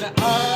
the